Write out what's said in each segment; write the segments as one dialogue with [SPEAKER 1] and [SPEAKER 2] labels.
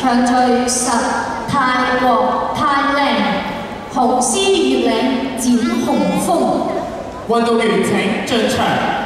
[SPEAKER 1] 唱袖实太薄太靓，雄狮跃岭展雄风。运动员，请进场。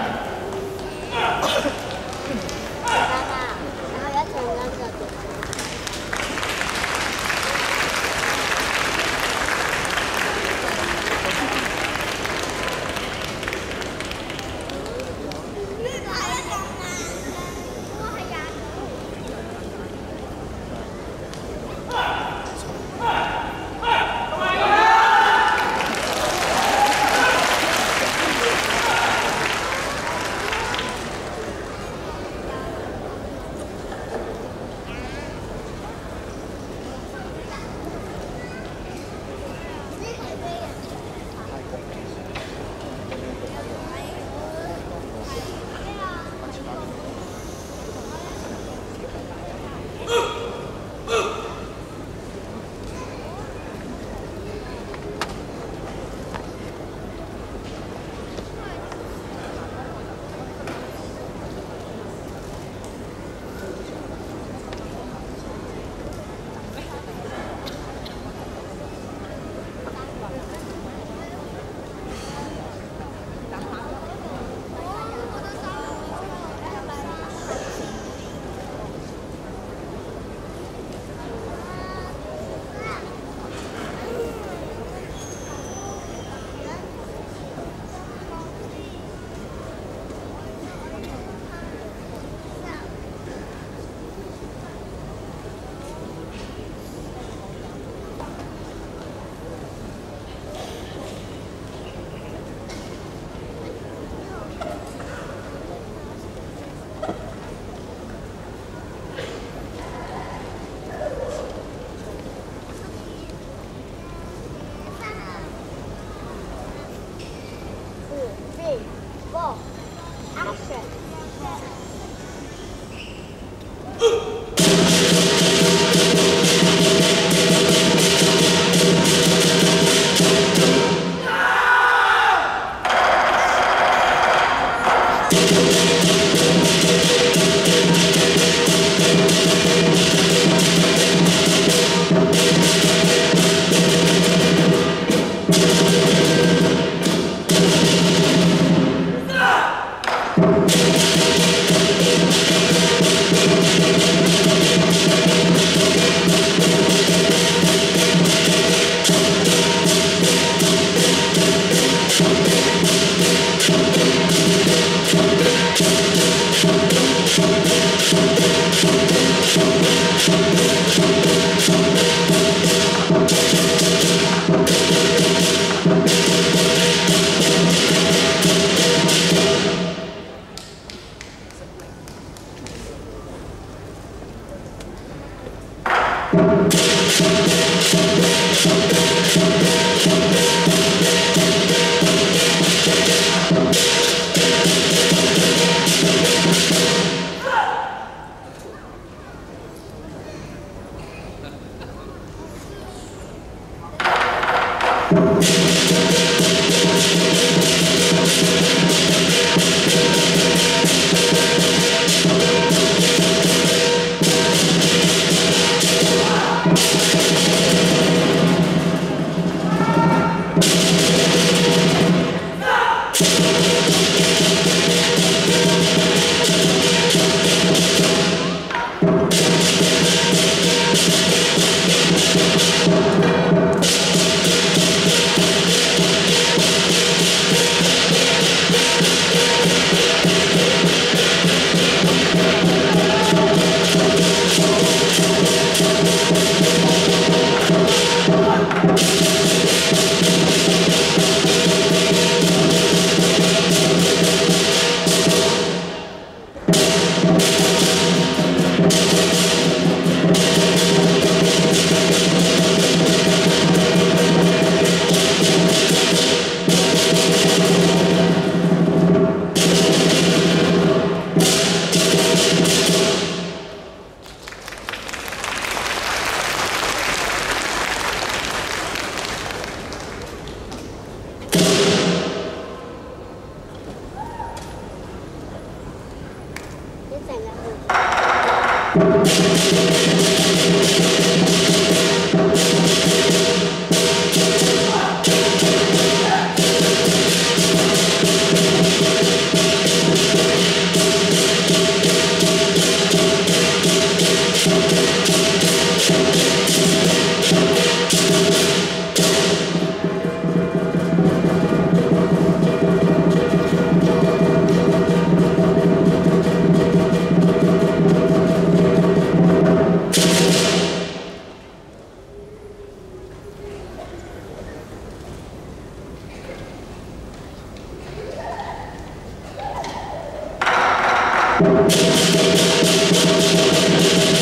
[SPEAKER 2] 在那儿。Thank you.